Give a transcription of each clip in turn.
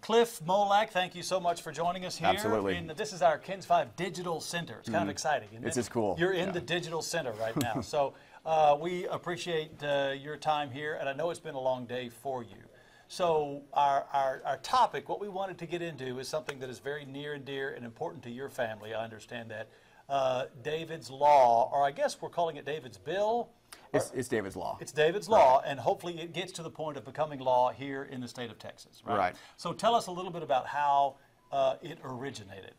Cliff Molak, thank you so much for joining us here. Absolutely. In, this is our KENS 5 Digital Center. It's kind of exciting. Isn't This it? is cool. You're in Yeah. the Digital Center right now. so uh, we appreciate uh, your time here, and I know it's been a long day for you. So our, our, our topic, what we wanted to get into, is something that is very near and dear and important to your family. I understand that. Uh, David's Law, or I guess we're calling it David's Bill. It's, it's David's Law. It's David's Law, and hopefully it gets to the point of becoming law here in the state of Texas, right? Right. So tell us a little bit about how uh, it originated.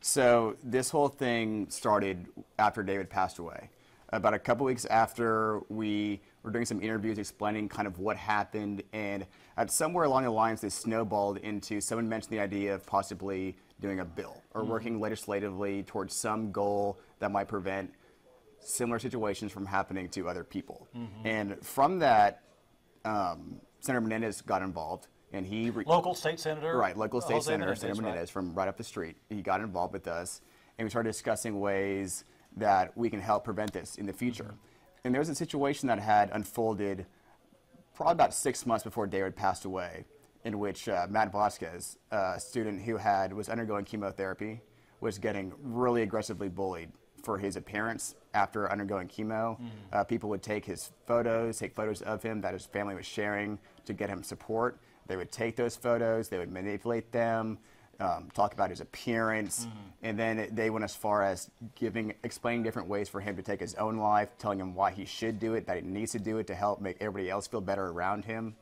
So this whole thing started after David passed away. About a couple weeks after we were doing some interviews explaining kind of what happened, and at somewhere along the lines, this snowballed into someone mentioned the idea of possibly doing a bill or working legislatively towards some goal that might prevent similar situations from happening to other people. And from that, um, Senator Menendez got involved, and he re- Local state senator. Right, local state Jose senator, Menendez, Senator right. Menendez from right up the street. He got involved with us, and we started discussing ways that we can help prevent this in the future. Mm-hmm. And there was a situation that had unfolded probably about six months before David passed away, in which uh, Matt Vasquez, a student who had was undergoing chemotherapy, was getting really aggressively bullied for his appearance after undergoing chemo. Uh, people would take his photos, take photos of him that his family was sharing to get him support. They would take those photos, they would manipulate them, um, talk about his appearance, and then they went as far as giving, explaining different ways for him to take his own life, telling him why he should do it, that he needs to do it to help make everybody else feel better around him.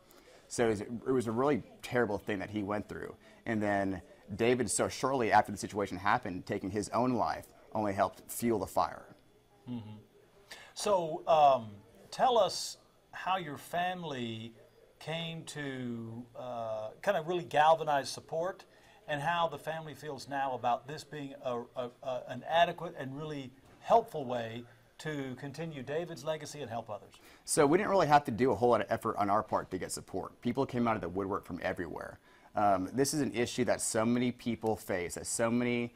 So it was, it was a really terrible thing that he went through. And then David, so shortly after the situation happened, taking his own life only helped fuel the fire. So um, tell us how your family came to uh, kind of really galvanize support and how the family feels now about this being a, a, a, an adequate and really helpful way to continue David's legacy and help others. So we didn't really have to do a whole lot of effort on our part to get support. People came out of the woodwork from everywhere. Um, this is an issue that so many people face, that so many,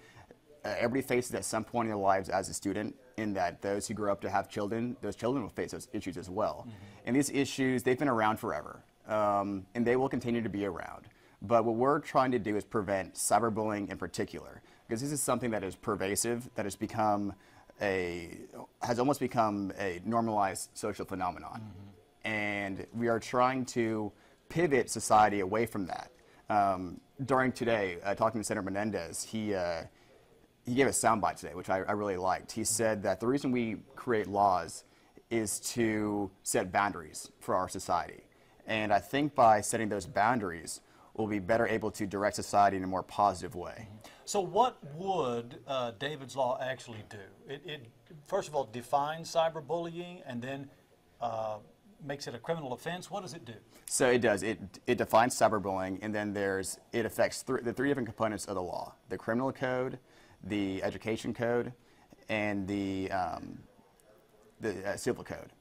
uh, everybody faces at some point in their lives as a student, in that those who grow up to have children, those children will face those issues as well. And these issues, they've been around forever, um, and they will continue to be around. But what we're trying to do is prevent cyberbullying in particular, because this is something that is pervasive, that has become a, has almost become a normalized social phenomenon. And we are trying to pivot society away from that. Um, during today, uh, talking to Senator Menendez, he, uh, he gave a soundbite today, which I, I really liked. He said that the reason we create laws is to set boundaries for our society. And I think by setting those boundaries, we'll be better able to direct society in a more positive way. So, what would uh, David's Law actually do? It, it, first of all, defines cyberbullying and then uh, makes it a criminal offense. What does it do? So it does. It, it defines cyberbullying, and then there's it affects th- the three different components of the law: the criminal code, the education code, and the um, the uh, civil code.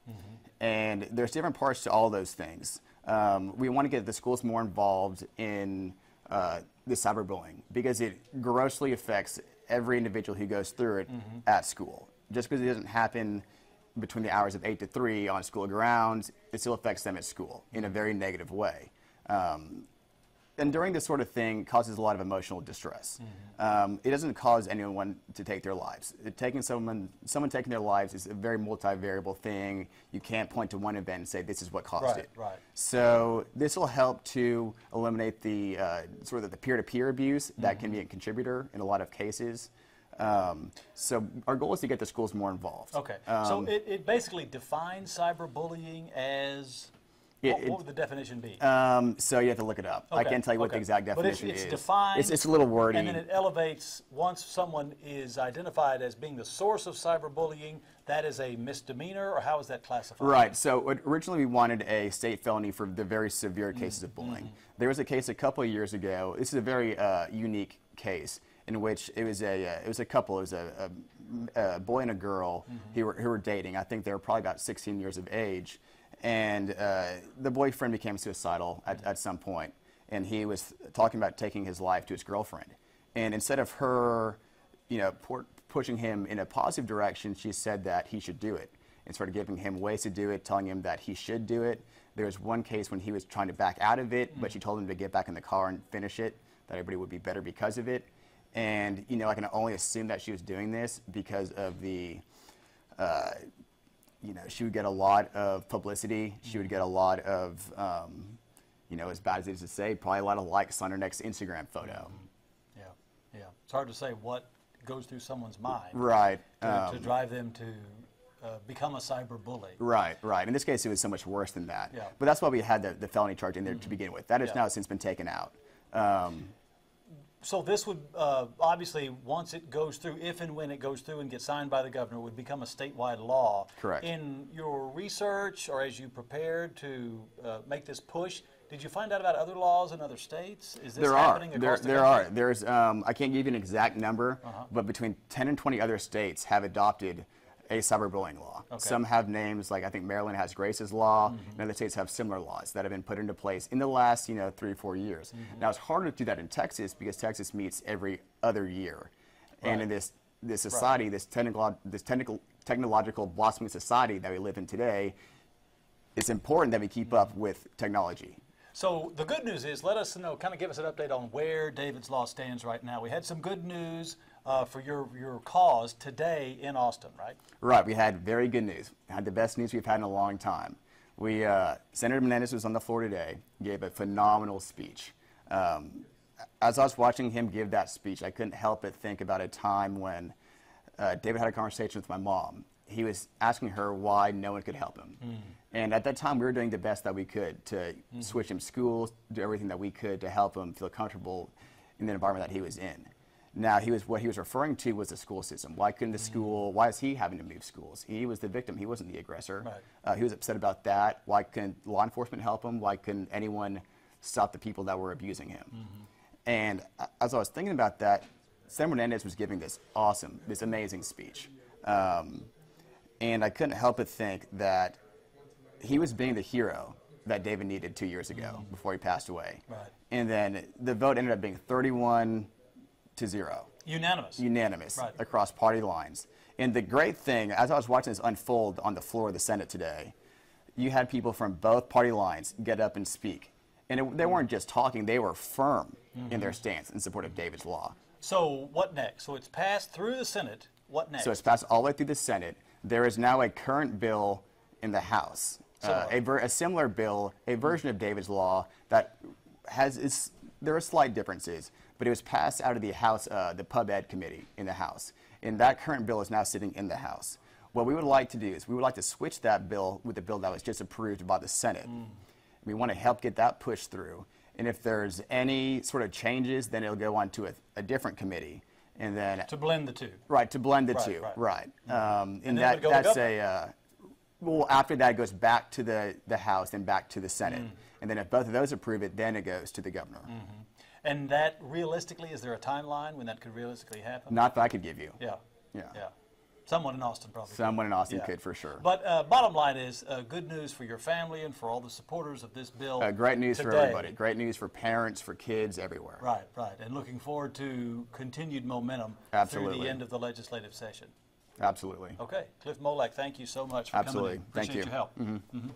And there's different parts to all those things. Um, we want to get the schools more involved in uh, the cyberbullying because it grossly affects every individual who goes through it at school. Just because it doesn't happen between the hours of 8 to 3 on school grounds, it still affects them at school in a very negative way. Um, and during this sort of thing causes a lot of emotional distress. Um, it doesn't cause anyone to take their lives. Taking someone, someone taking their lives is a very multivariable thing. You can't point to one event and say this is what caused Right, it. right. So this will help to eliminate the uh, sort of the peer-to-peer abuse that Mm-hmm. can be a contributor in a lot of cases. Um, so our goal is to get the schools more involved. Okay. Um, so, it, it basically defines cyberbullying as. What, it- what would the definition be? Um, so you have to look it up. I can't tell you what okay. the exact But it's- it's is. defined, It's, it's a little wordy. And then it elevates once someone is identified as being the source of cyberbullying. That is a misdemeanor, or how is that classified? Right. So originally we wanted a state felony for the very severe cases of bullying. There was a case a couple of years ago. This is a very uh, unique case in which it was a uh, it was a couple. It was a, a, a boy and a girl who were who were dating. I think they were probably about 16 years of age, and uh, the boyfriend became suicidal at, at some point, and he was talking about taking his life to his girlfriend. And instead of her, you know, pushing him in a positive direction, she said that he should do it. and started giving him ways to do it, telling him that he should do it. There was one case when he was trying to back out of it, but she told him to get back in the car and finish it, that everybody would be better because of it. And, you know, I can only assume that she was doing this because of the, uh, you know, she would get a lot of publicity. She would get a lot of, um, you know, as bad as it is to say, probably a lot of likes on her next Instagram photo. Yeah, yeah. It's hard to say what goes through someone's mind Right. to, to um, drive them to uh, become a cyber bully. Right, right. In this case, it was so much worse than that. Yeah. But that's why we had the, the felony charge in there to begin with. That has Yeah. now since been taken out. Um, So this would, uh, obviously, once it goes through, if and when it goes through and gets signed by the governor, would become a statewide law. Correct. In your research or as you prepared to uh, make this push, did you find out about other laws in other states? Is this there are. happening There, across the there are. country? There's, um, I can't give you an exact number, Uh-huh. but between 10 and 20 other states have adopted a cyberbullying law. Okay. Some have names, like I think Maryland has Grace's law, Mm-hmm. and other states have similar laws that have been put into place in the last, you know, three or four years. Mm-hmm. Now, it's harder to do that in Texas because Texas meets every other year. And in this, this society, this, technical, this technical, technological blossoming society that we live in today, it's important that we keep Mm-hmm. up with technology. So the good news is, let us know, kind of give us an update on where David's Law stands right now. We had some good news uh, for your, your cause today in Austin, right? Right, we had very good news. Had the best news we've had in a long time. We, uh, Senator Menendez was on the floor today, gave a phenomenal speech. Um, as I was watching him give that speech, I couldn't help but think about a time when uh, David had a conversation with my mom. He was asking her why no one could help him. And at that time, we were doing the best that we could to switch him schools, do everything that we could to help him feel comfortable in the environment that he was in. Now, he was what he was referring to was the school system. Why couldn't the school? Why is he having to move schools? He was the victim. He wasn't the aggressor. Right. Uh, he was upset about that. Why couldn't law enforcement help him? Why couldn't anyone stop the people that were abusing him? And as I was thinking about that, Senator Menendez was giving this awesome, this amazing speech. Um, and I couldn't help but think that he was being the hero that David needed two years ago before he passed away. Right. And then the vote ended up being 31 to 0 Unanimous. unanimous Right. across party lines. And the great thing, as I was watching this unfold on the floor of the Senate today, you had people from both party lines get up and speak. And it, they weren't just talking, they were firm in their stance in support of David's law. So what next? So it's passed through the Senate. What next? So it's passed all the way through the Senate. There is now a current bill in the House, uh, a, ver- a similar bill, a version of David's law that has is there are slight differences, but it was passed out of the House, uh, the Pub Ed Committee in the House, and that current bill is now sitting in the House. What we would like to do is we would like to switch that bill with the bill that was just approved by the Senate. We want to help get that pushed through, and if there's any sort of changes, then it'll go on to a, a different committee, and then to blend the two. Right, to blend the Right, two, right. right. Um, then and that, would go to that's a, uh, well, after that, it goes back to the, the House, then back to the Senate. Mm. And then if both of those approve it, then it goes to the governor. And that realistically, is there a timeline when that could realistically happen? Not that I could give you. Yeah. Yeah. Yeah. Someone in Austin probably. could. In Austin Yeah. could for sure. But uh, bottom line is uh, good news for your family and for all the supporters of this bill. Uh, great news for everybody. Great news for parents, for kids, everywhere. Right, right. And looking forward to continued momentum through the end of the legislative session. Absolutely. Okay. Cliff Molak, thank you so much for Absolutely. coming in. Thank Appreciate you. your help. Mhm.